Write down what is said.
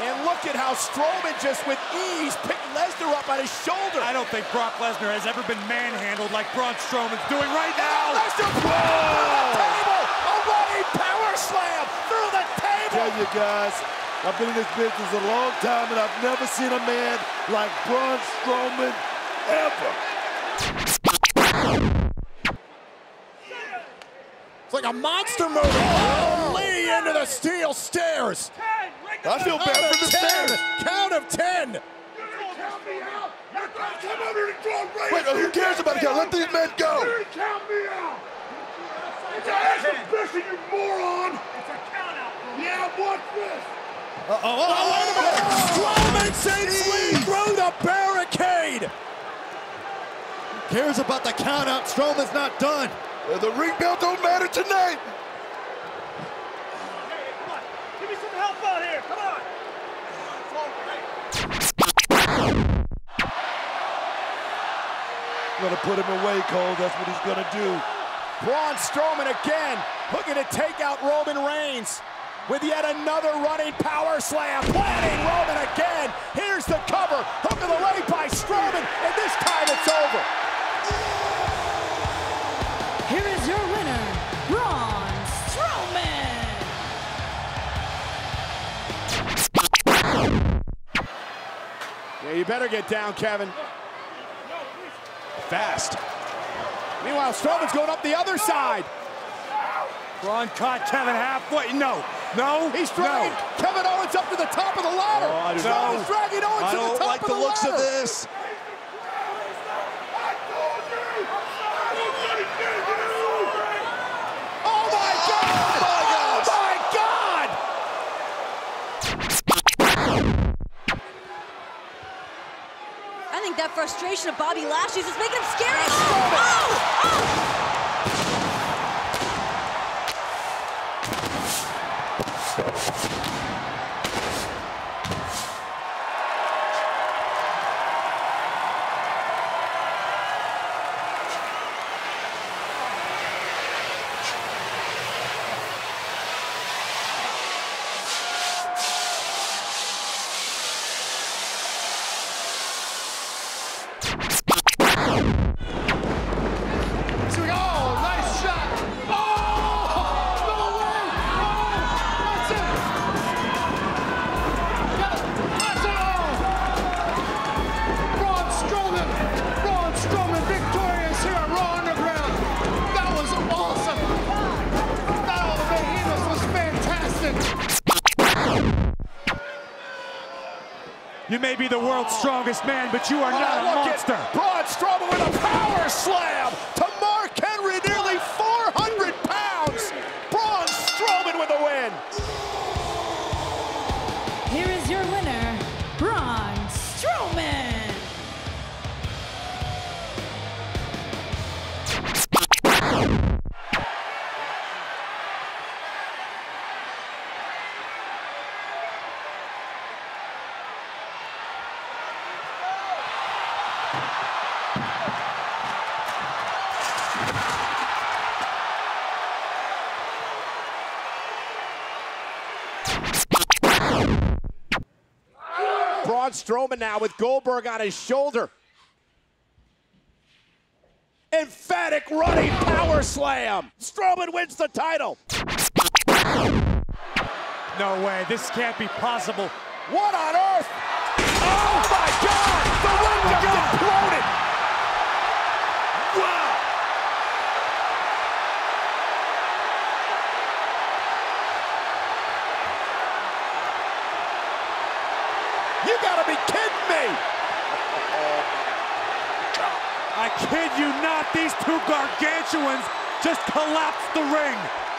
Meanwhile, Strowman just with ease picked Lesnar up on his shoulder. I don't think Brock Lesnar has ever been manhandled like Braun Strowman's doing right now. Lesnar through the table! A running power slam through the table! tell you guys, I've been in this business a long time, and I've never seen a man like Braun Strowman ever. It's like a monster movie. Oh, Lee into the steel stairs. I feel bad Count for the ten. fans. Count of ten. Wait, who cares about the count? Let these men go. Count me out! It's an exhibition, you moron! It's a count out. Yeah, watch this! Strowman sends Lee through the barricade. Who cares about the count out. Strowman's not done. The ring bell don't matter tonight. Out here, come on! Gonna put him away, Cole. That's what he's gonna do. Braun Strowman again looking to take out Roman Reigns with yet another running power slam. Planning Roman again. Here's the cover. Hook of the leg you better get down, Kevin. Fast. Meanwhile, Strowman's going up the other side. Braun caught Kevin halfway. No, no, He's dragging no. Kevin Owens up to the top of the ladder. Oh, I Strowman's not- dragging Owens I to the top like of the the looks of ladder. this. Think that frustration of Bobby Lashley's is making him scary. Oh! Oh! Oh, You may be the world's strongest man, but you are not Oh, a monster. at Braun Strowman with a power slam Braun Strowman now with Goldberg on his shoulder. Emphatic running power slam. Strowman wins the title. No way, this can't be possible. What on earth? Oh my God! The ring just imploded. You gotta be kidding me! I kid you not, these two gargantuans just collapsed the ring.